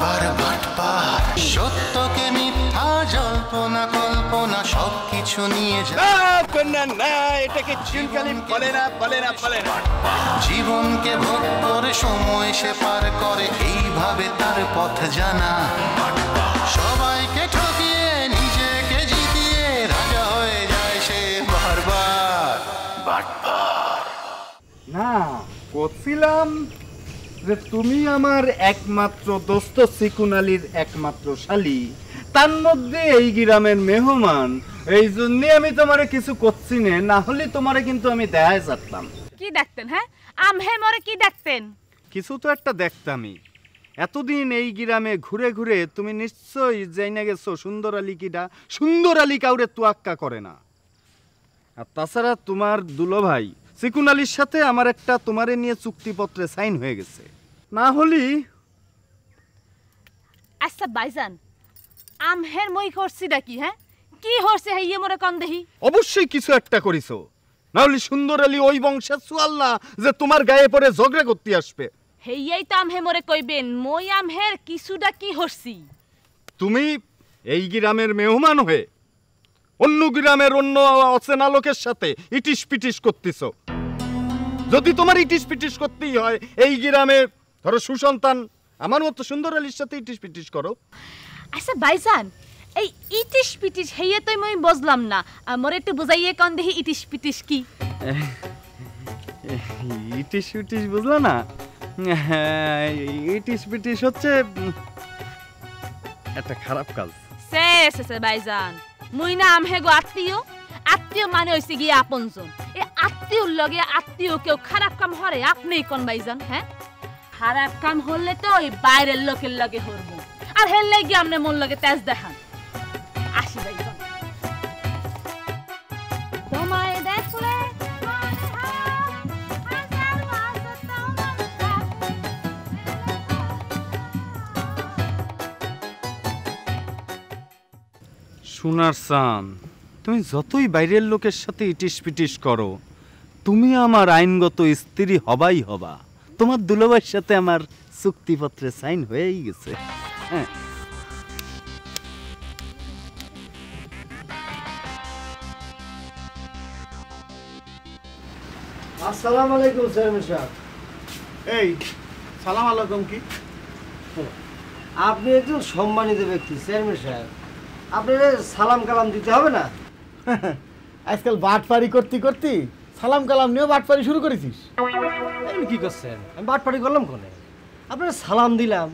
বাটপার বাটপার সত্যকে মিথ্যা জল্পনা কল্পনা সবকিছু নিয়ে যায় না না এটাকে চিনকালি বলে না বলে না বলে না। জীবনকে ভোগ করে সময় সে পার করে এইভাবে তার পথ জানা। সবাইকে ঠকিয়ে নিজেকে জিতিয়ে রাজা হয়ে যায় সে বারবার। বাটপার না করছিলাম যে তুমি আমার একমাত্র দোস্ত সিকুন আলীর একমাত্র শালি। তার মধ্যে এই গ্রামের মেহমান। এই জন্য আমি তোমারে কিছু করছি না না হলে তোমারে কিন্তু আমি দেখায় যাতাম কি দেখতেন হ্যাঁ? আমহে মরে কি দেখতেন? কিছু তো একটা দেখতামই। এতদিন এই গ্রামে ঘুরে ঘুরে তুমি নিশ্চয়ই জাইনা গেছো সুন্দর আলী কিডা সুন্দর আলী কাউরে তুয়াক্কা করে না। আর তাছাড়া তোমার দুলো ভাই সিকুন আলীর সাথে আমার একটা তোমারে নিয়ে চুক্তিপত্রে সাইন হয়ে গেছে। না হলি আচ্ছা বাইজান আমহের মই করছি ডাকি হ্যাঁ? কি হরছে হাইয়ে মরে কম দেহি? অবশ্যই কিছু একটা করিছো। না হলে সুন্দর আলী ওই বংশের সুয়াল্লা যে তোমার গায়ে পড়ে ঝগড়া করতে আসবে। হেইয়াই তো আমহে মরে কইবেন মই আমহের কিছুটা কি হরছি। তুমি এই গ্রামের মেহমান হয়ে অন্য গ্রামের অন্য অচেনা লোকের সাথে ইটিস পিটিস করতেছ। যদি তোমার ইটিস পিটিস করতেই হয় এই গ্রামে ধরো সুসন্তান আমার মতো সুন্দর আলীর সাথে ইটিস পিটিস করো। আচ্ছা বাইজান এই ইটিস পিটিস হেইয়ে তো মই বুঝলাম না। মোরে একটু বুঝাইয়ে কন দেহি ইটিস পিটিস কি। ইটিস পিটিস বুঝলো না? হ্যাঁ, ইটিস পিটিস হচ্ছে একটা খারাপ কাজ। সে সে বাইজান মুই না আমহে গো আত্মীয়। আত্মীয় মানে হইছে গিয়ে আপনজন। এই আত্মীয়র লগে আত্মীয় কেউ খারাপ কাম হরে আপনি কোন বাইজান হ্যাঁ? খারাপ কাম হলে তো ওই বাইরের লোকের লগে হরবো। আর হের লাগে আমনে মোর লগে তেজ দেখান। আসি বাইজান তোমায় দেখলে মনে সোনার সান তুমি যতই বাইরের লোকের সাথে ইটিস পিটিস করো তুমি আমার আইনগত স্ত্রী হবাই হবা। তোমার দুলোবাইয়ের সাথে আমার চুক্তিপত্রে সাইন হয়েই গেছে। হ্যাঁ। আসসালামু আলাইকুম চেয়ারম্যান সাহেব এই সালাম আলাইকুম কি? আপনি একজন সম্মানিত ব্যক্তি চেয়ারম্যান সাহেব আপনার সালাম কালাম দিতে হবে না? আজকাল বাটপারি করতে করতে সালাম কালাম নিয়েও বাটপারি শুরু করেছিস। আপনি কি করছেন? আমি বাটপাটি করলাম কোনে? আপনার সালাম দিলাম।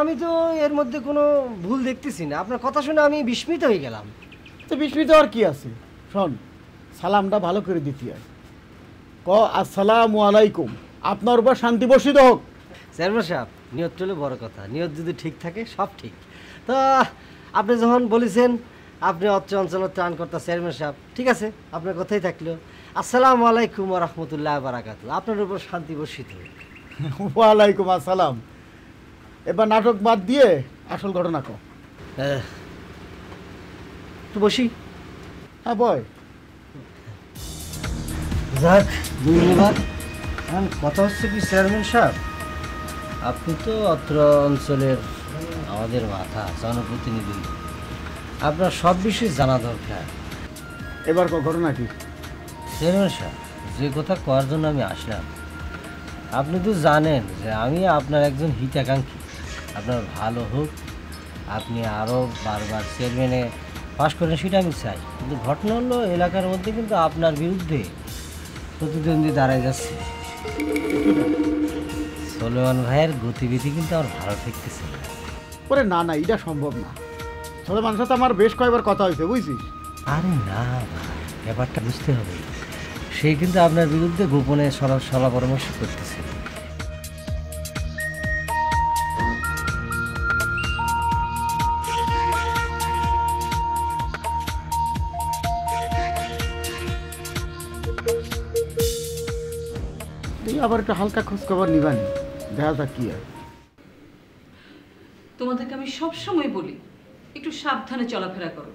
আমি তো এর মধ্যে কোনো ভুল দেখতেছি না। আপনার কথা শুনে আমি বিস্মিত হয়ে গেলাম। তো বিস্মিত আর কি আছে? শোন সালামটা ভালো করে দিতে হয়। ক আসসালামু আলাইকুম। আপনার উপর শান্তি বর্ষিত হোক। চেয়ারম্যান সাহেব নিয়ত হলো বড় কথা। নিয়ত যদি ঠিক থাকে সব ঠিক। তা আপনি যখন বলেছেন আপনি অত্র অঞ্চলের ত্রাণকর্তা চেয়ারম্যান সাহেব ঠিক আছে? আপনার কথাই থাকল। আসসালামু আলাইকুম রহমতুল্লাহ বারাকাত আপনার উপর শান্তি বর্ষিত হোক। ওয়ালাইকুম আসসালাম। এবার নাটক বাদ দিয়ে আসল ঘটনা কো একটু বসি। হ্যাঁ বয়। যাক ধন্যবাদ। এখন কথা হচ্ছে কি চেয়ারম্যান সাহেব আপনি তো অত্র অঞ্চলের আমাদের মাথা জনপ্রতিনিধি। আপনার সব বিষয়ে জানা দরকার। এবার ঘটনা কি? সাহেব যে কথা করার জন্য আমি আসলাম। আপনি তো জানেন যে আমি আপনার একজন হিতাকাঙ্ক্ষী। আপনার ভালো হোক আপনি আরও বারবার চেয়ারম্যানে পাশ করেন সেটা আমি চাই। কিন্তু ঘটনা হলো এলাকার মধ্যে কিন্তু আপনার বিরুদ্ধে প্রতিদ্বন্দ্বী দাঁড়ায় যাচ্ছে। সোলেমান ভাইয়ের গতিবিধি কিন্তু আমার ভালো ঠেকতেছে। ওরে না না এটা সম্ভব না। মানুষের সাথে আমার বেশ কয়েকবার কথা হয়েছে বুঝছিস? আরে না ভাই ব্যাপারটা বুঝতে হবে। সে কিন্তু আপনার বিরুদ্ধে গোপনে সলা সলা পরামর্শ করতেছে। তুই আবার একটু হালকা খোঁজ খবর নিবানি দেখা যাক কি হয়। তোমাদেরকে আমি সব সময় বলি একটু সাবধানে চলাফেরা করো।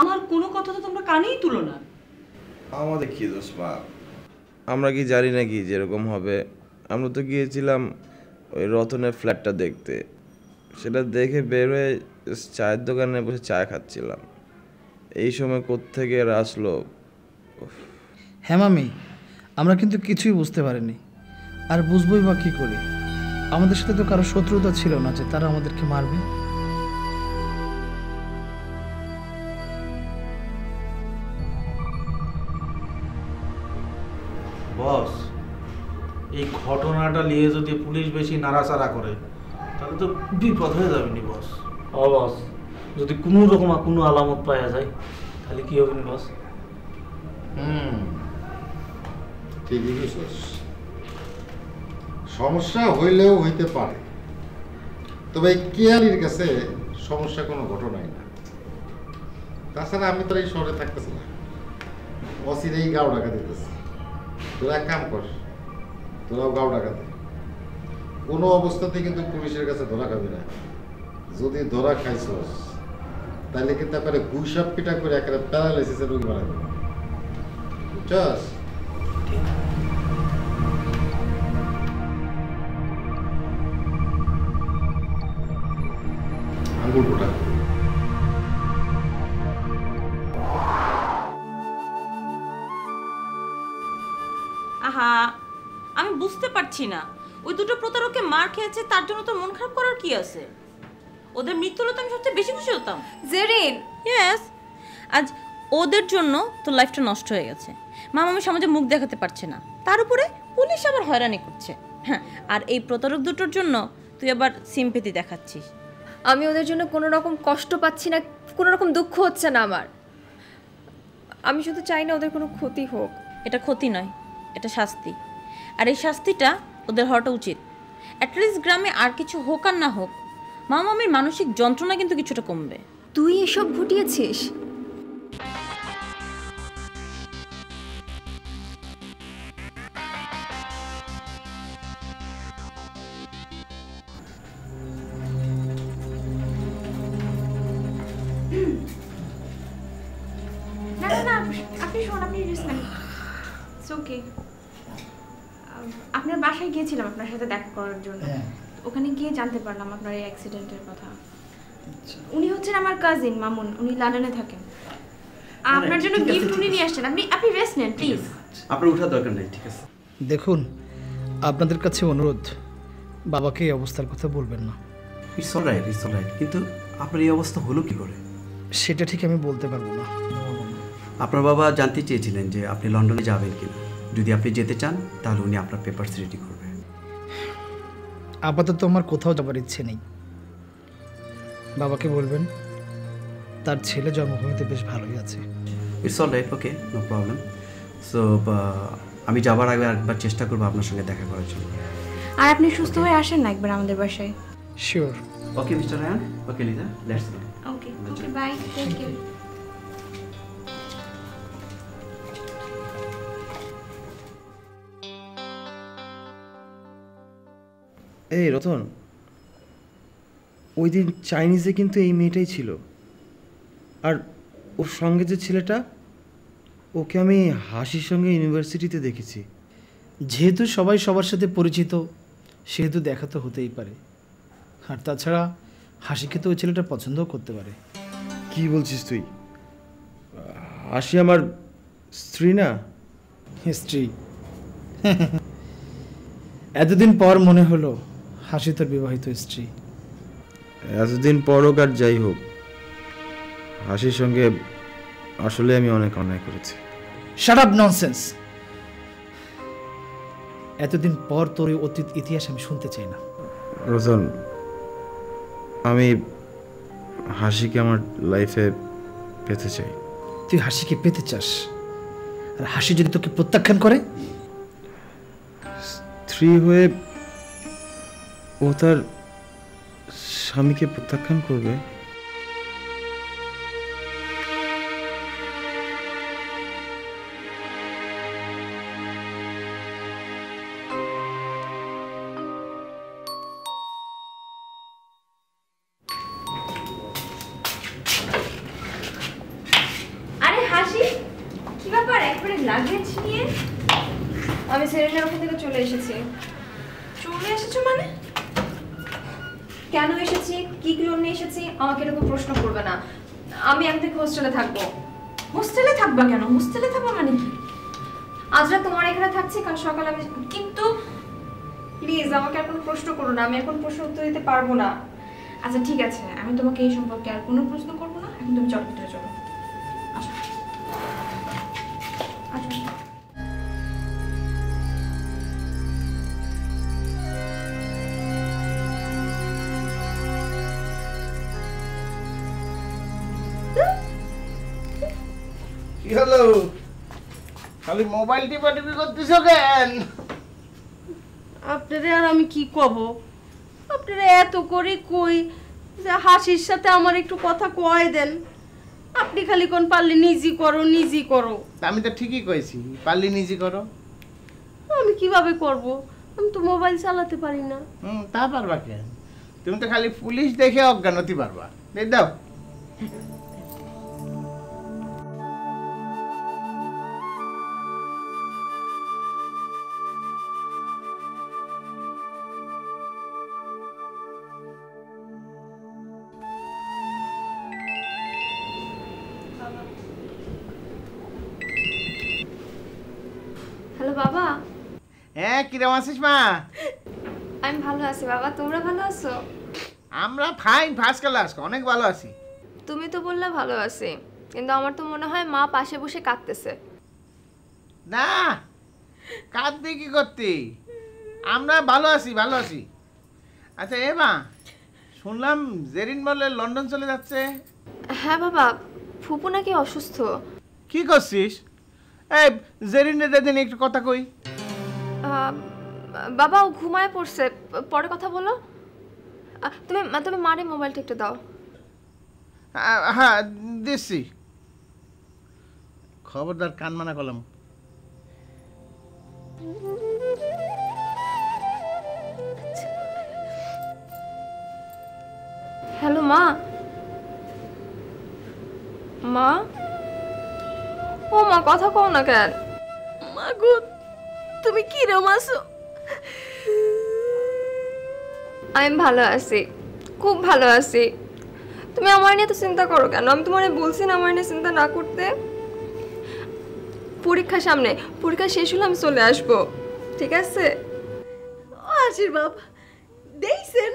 আমার কোনো কথা তো তোমরা কানেই তুলো না। আমাদের কি দোষ মা? আমরা কি জানি নাকি যেরকম হবে। আমরা তো গিয়েছিলাম ওই রতনের ফ্ল্যাটটা দেখতে। সেটা দেখে বের হয়ে চায়ের দোকানে বসে চা খাচ্ছিলাম। এই সময় কোত্থেকে এরা আসলো? হ্যাঁ মামি আমরা কিন্তু কিছুই বুঝতে পারিনি। আর বুঝবই বা কী করি? আমাদের সাথে তো কারও শত্রুতা ছিল না যে তারা আমাদেরকে মারবে। বস এই ঘটনাটা নিয়ে যদি পুলিশ বেশি নাড়াচাড়া করে তাহলে তো বিপদ হয়ে যাবে নি বস। ও বস যদি কোনো রকম কোনো আলামত পাওয়া যায় তাহলে কি হবে নি বস? হুম ঠিকই কইছস সমস্যা হইলেও হইতে পারে তবে এই কেয়ালির কাছে সমস্যা কোনো ঘটনাই না। তাছাড়া আমি তো এই শহরে থাকতেছি না। অচিরেই গাও ডাকা দিতেছি তোরা এক কাম কর তোরাও গাও ডাকা দে কোনো অবস্থাতেই কিন্তু পুলিশের কাছে ধরা খাবি না যদি ধরা খাইছস তাহলে কিন্তু একেবারে গুইসাপ পিটা করে একেবারে প্যারালাইসিসের রোগী বানাবে বুঝছস আঙ্গুল পারছি না। ওই দুটো প্রতারককে মার খেয়েছে তার জন্য তো মন খারাপ করার কি আছে? ওদের মৃত্যু হলে তো আমি সবচেয়ে বেশি খুশি হতাম। জেরিন! ইয়েস আজ ওদের জন্য তোর লাইফটা নষ্ট হয়ে গেছে। মামা আমি সমাজে মুখ দেখাতে পারছে না। তার উপরে পুলিশ আবার হয়রানি করছে। হ্যাঁ আর এই প্রতারক দুটোর জন্য তুই আবার সিম্পেতি দেখাচ্ছিস। আমি ওদের জন্য কোনো রকম কষ্ট পাচ্ছি না কোনো রকম দুঃখ হচ্ছে না আমার। আমি শুধু চাই না ওদের কোনো ক্ষতি হোক। এটা ক্ষতি নয় এটা শাস্তি। আর এই শাস্তিটা ওদের হওয়াটা উচিত। অ্যাটলিস্ট গ্রামে আর কিছু হোক আর না হোক মা মামির মানসিক যন্ত্রণা কিন্তু কিছুটা কমবে। তুই এসব ঘটিয়েছিস? করার জন্য। ওখানে গিয়ে জানতে পারলাম আপনার এই অ্যাক্সিডেন্টের কথা। উনি হচ্ছেন আমার কাজিন মামুন। উনি লন্ডনে থাকেন। আপনার জন্য গিফট উনি নিয়ে আসছেন। আপনি আপনি রেস্ট নেন প্লিজ আপনার ওঠার দরকার নেই ঠিক আছে। দেখুন আপনাদের কাছে অনুরোধ বাবাকে এই অবস্থার কথা বলবেন না। It's all right it's all right কিন্তু আপনার এই অবস্থা হলো কি করে? সেটা ঠিক আমি বলতে পারব না। আপনার বাবা জানতে চেয়েছিলেন যে আপনি লন্ডনে যাবেন কিনা। যদি আপনি যেতে চান তাহলে উনি আপনার পেপারস রেডি করবেন আপাতত আমার কোথাও যাবার ইচ্ছে নেই। বাবাকে বলবেন তার ছেলে জন্মভূমিতে বেশ ভালোই আছে। It's all right okay no problem so আমি যাবার আগে একবার চেষ্টা করব আপনার সঙ্গে দেখা করার জন্য। আর আপনি সুস্থ হয়ে আসেন না একবার আমাদের বাসায়। Sure okay mister Ryan okay Liza let's go okay okay bye thank you এই রতন ওই দিন চাইনিজে কিন্তু এই মেয়েটাই ছিল। আর ওর সঙ্গে যে ছেলেটা ওকে আমি হাসির সঙ্গে ইউনিভার্সিটিতে দেখেছি। যেহেতু সবাই সবার সাথে পরিচিত সেহেতু দেখা তো হতেই পারে। আর তাছাড়া হাসিকে তো ওই ছেলেটা পছন্দও করতে পারে। কি বলছিস তুই? হাসি আমার স্ত্রী না? স্ত্রী। এতদিন পর মনে হলো হাসি তোর বিবাহিত স্ত্রী। এতদিন পর হোক আর যাই হোক হাসির সঙ্গে আসলে আমি অনেক অন্যায় করেছি। শাট আপ ননসেন্স এতদিন পর তোর ওই অতীত ইতিহাস আমি শুনতে চাই না। রতন আমি হাসিকে আমার লাইফে পেতে চাই। তুই হাসিকে পেতে চাস আর হাসি যদি তোকে প্রত্যাখ্যান করে? স্ত্রী হয়ে ও তার স্বামীকে প্রত্যাখ্যান করবে? এরকম প্রশ্ন করবে না। আমি একদিন হোস্টেলে থাকব। হোস্টেলে থাকবা কেন? হোস্টেলে থাকবা মানে কি? আজ রাত তোমার এখানে থাকছি, কাল সকালে আমি কিন্তু প্লিজ আমাকে আর কোনো প্রশ্ন করো না। আমি এখন প্রশ্ন উত্তর দিতে পারব না। আচ্ছা ঠিক আছে। আমি তোমাকে এই সম্পর্কে আর কোনো প্রশ্ন করব না। এখন তুমি চলো চলো। খালি মোবাইল টিপা টিপি করতেছ কেন? আপনারে আর আমি কি কব? আপনারা এত করে কই যে হাসির সাথে আমার একটু কথা কয় দেন। আপনি খালি কোন পারলে নিজই করো নিজই করো। আমি তো ঠিকই কইছি পারলি নিজে করো। আমি কীভাবে করব? আমি তো মোবাইল চালাতে পারি না। হুম তা পারবা কেন? তুমি তো খালি পুলিশ দেখে অজ্ঞান হতে পারবা। দেখ দাও। হ্যাঁ কিরম আছিস মা? আমি ভালো আছি বাবা তোমরা ভালো আছো? আমরা ফাইন ফার্স্ট ক্লাস অনেক ভালো আছি। তুমি তো বললে ভালো আছি কিন্তু আমার তো মনে হয় মা পাশে বসে কাঁদতেছে। না কাঁদতে কি করতে? আমরা ভালো আছি ভালো আছি। আচ্ছা এ মা শুনলাম জেরিন বলে লন্ডন চলে যাচ্ছে। হ্যাঁ বাবা ফুপু নাকি অসুস্থ। কি করছিস? এই জেরিনের দিন একটু কথা কই। বাবা ও ঘুমায় পড়ছে। পরে কথা বলো। তুমি তুমি মারে মোবাইলটা একটু দাও। হ্যাঁ দিচ্ছি। খবরদার কান মানা করলাম হ্যালো মা। মা? ও মা কথা কও না কেন? মা গো তুমি কিরম আছো আমি ভালো আছি খুব ভালো আছি। তুমি আমার নিয়ে তো চিন্তা করো কেন? আমি তোমার বলছি না আমার নিয়ে চিন্তা না করতে? পরীক্ষা সামনে পরীক্ষা শেষ হলে আমি চলে আসব ঠিক আছে? ও আশীর্বাদ দেখছেন?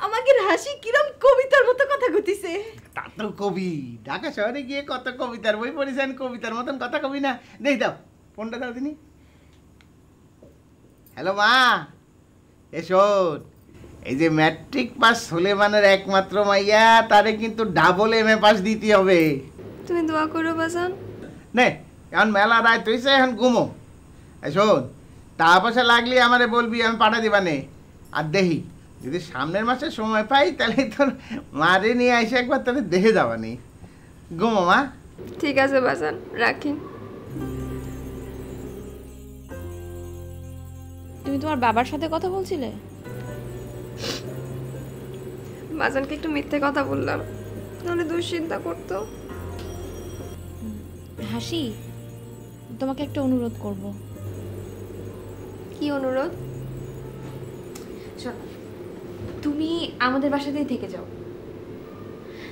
আমাকে হাসি কিরম কবিতার মতো কথা গতিছে তা তো কবি ঢাকা শহরে গিয়ে কত কবিতার বই পড়েছেন কবিতার মতন কথা কবি না। দেই দাও ফোনটা দাও তিনি হ্যালো মা এসো এই যে ম্যাট্রিক পাস সুলেমানের একমাত্র মাইয়া তারে কিন্তু ডাবল এম এ পাস দিতে হবে। তুমি দোয়া করো বাজান নে এখন মেলা রায় তুই এখন ঘুমো। শোন তা পয়সা লাগলে আমারে বলবি আমি পাঠা দিবা নে। আর দেহি যদি সামনের মাসে সময় পাই তাহলে তোর মারে নিয়ে এসে একবার তাহলে দেখে যাবা নি। ঘুমো মা। ঠিক আছে বাজান রাখি। তুমি তোমার বাবার সাথে কথা বলছিলে? বাজানকে একটু মিথ্যে কথা বললাম নাহলে দুশ্চিন্তা করতো। হাসি তোমাকে একটা অনুরোধ করব। কি অনুরোধ? শোনো তুমি আমাদের বাসাতেই থেকে যাও।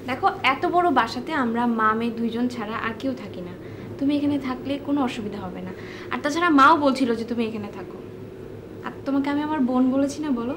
দেখো এত বড় বাসাতে আমরা মা মেয়ে দুইজন ছাড়া আর কেউ থাকি না। তুমি এখানে থাকলে কোনো অসুবিধা হবে না। আর তাছাড়া মাও বলছিল যে তুমি এখানে থাকো। তোমাকে আমি আমার বোন বলেছি না বলো?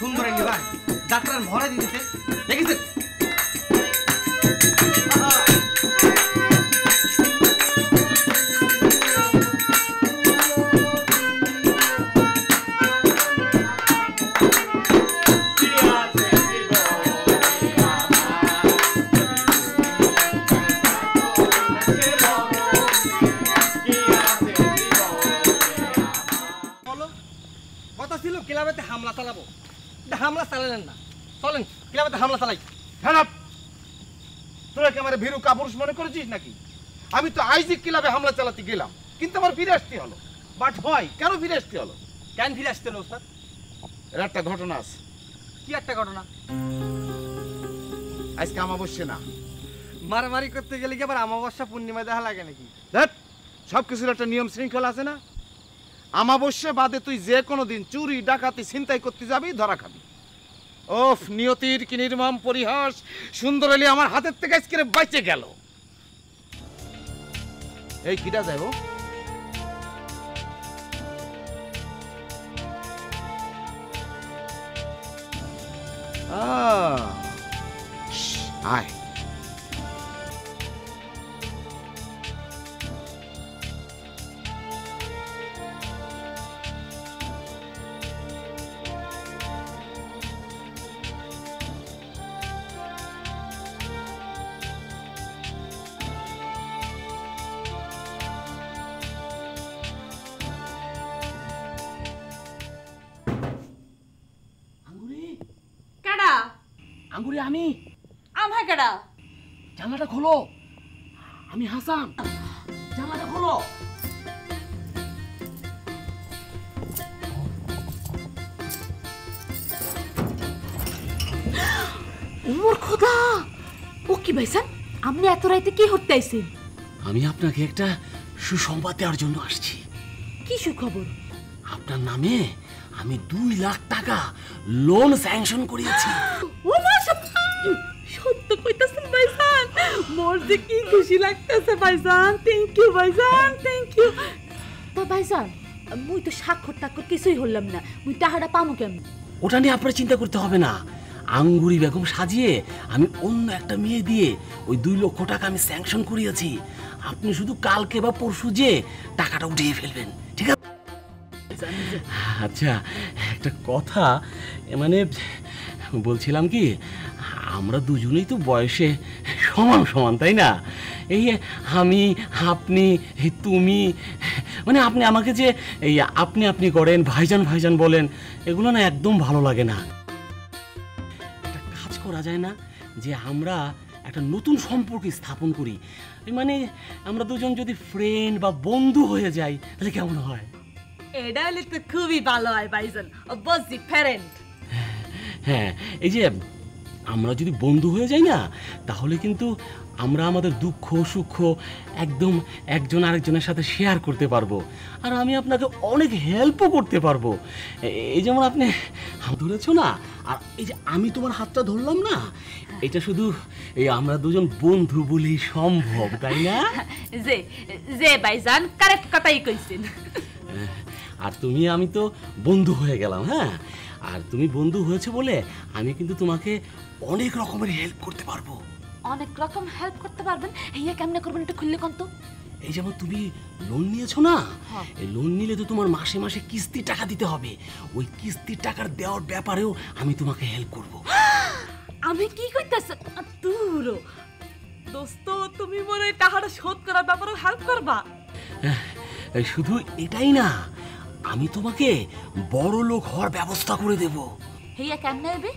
সুন্দর একটি বাড়ি। যাত্রার মহড়া দিতেছে চালালেন না। চলেন ক্লাবেতে হামলা চালাই। খারাপ তোরা কি আমার ভীরু কাপুরুষ মনে করেছিস নাকি? আমি তো আইজি ক্লাবে হামলা চালাতে গেলাম কিন্তু আমার ফিরে আসতে হলো। বাট হয় কেন ফিরে আসতে হলো? কেন ফিরে আসতে হলো স্যার এর একটা ঘটনা আছে। কি একটা ঘটনা? আজকে আমাবস্যা না। মারামারি করতে গেলে কি আবার অমাবস্যা পূর্ণিমা দেখা লাগে নাকি? দেখ সব কিছুর একটা নিয়ম শৃঙ্খলা আছে না? আমাবস্যা বাদে তুই যে কোনো দিন চুরি ডাকাতি ছিনতাই করতে যাবি ধরা খাবি। ওফ, নিয়তির কি নির্মম পরিহাস। সুন্দর আলী আমার হাতের থেকে আজকে বাইচে গেল। এই কিটা যাইব আয়। আঙ্গুরি আমি। আমায় কেডা? জানলাটা খোলো। আমি হাসান। জানলাটা খোলো। উমর খোদা! ও কি ভাইসান? আপনি এত রাইতে কি আইছেন? আমি আপনাকে একটা সুসংবাদ দেওয়ার জন্য আসছি। কি সুখবর? আপনার নামে আমি দুই লাখ টাকা লোন স্যাংশন করিয়েছি। ও সত্য কইতাছেন ভাইসান মোর যে কি খুশি লাগতেছে ভাইসান থ্যাংক ইউ ভাইসান থ্যাংক ইউ তো ভাইসান মুই তো স্বাক্ষর টাক্ষর কিছুই হলাম না মুই টাকাটা পামু কেমন? ওটা নিয়ে আপনার চিন্তা করতে হবে না। আঙ্গুরি বেগম সাজিয়ে আমি অন্য একটা মেয়ে দিয়ে ওই দুই লক্ষ টাকা আমি স্যাংশন করিয়েছি। আপনি শুধু কালকে বা পরশু যে টাকাটা উঠিয়ে ফেলবেন ঠিক আছে? আচ্ছা একটা কথা এ মানে বলছিলাম কি আমরা দুজনেই তো বয়সে সমান সমান তাই না? এই আমি আপনি তুমি মানে আপনি আমাকে যে এই আপনি আপনি করেন ভাইজান ভাইজান বলেন এগুলো না একদম ভালো লাগে না। একটা কাজ করা যায় না যে আমরা একটা নতুন সম্পর্ক স্থাপন করি। মানে আমরা দুজন যদি ফ্রেন্ড বা বন্ধু হয়ে যাই তাহলে কেমন হয়? এটা হলে তো খুবই ভালো হয় ভাইজান। বসি ফ্রেন্ড হ্যাঁ এই যে আমরা যদি বন্ধু হয়ে যাই না তাহলে কিন্তু আমরা আমাদের দুঃখ সুখ একদম একজন আরেকজনের সাথে শেয়ার করতে পারব। আর আমি আপনাকে অনেক হেল্পও করতে পারব। এই যেমন আপনি হাত ধরেছো না আর এই যে আমি তোমার হাতটা ধরলাম না এটা শুধু এই আমরা দুজন বন্ধু বলেই সম্ভব তাই না? যে যে ভাইজান কারেক্ট কথাই কইছেন। আর তুমি আমি তো বন্ধু হয়ে গেলাম হ্যাঁ? আর তুমি বন্ধু হয়েছে বলে আমি কিন্তু তোমাকে অনেক রকমের হেল্প করতে পারব। অনেক রকম হেল্প করতে পারবেন? ইয়ে কেমনে করবেন একটু খুললে কোন তো এই যেমন তুমি লোন নিয়েছো না এই লোন নিলে তো তোমার মাসে মাসে কিস্তির টাকা দিতে হবে। ওই কিস্তির টাকার দেওয়ার ব্যাপারেও আমি তোমাকে হেল্প করব। আমি কি কইতাছ দূর। দোস্ত তুমি মনে হয় টাকাটা শোধ করার ব্যাপারে হেল্প করবা। শুধু এটাই না আমি তোমাকে বড় লোক হওয়ার ব্যবস্থা করে দেবো। হেয়া কেমনে হবে?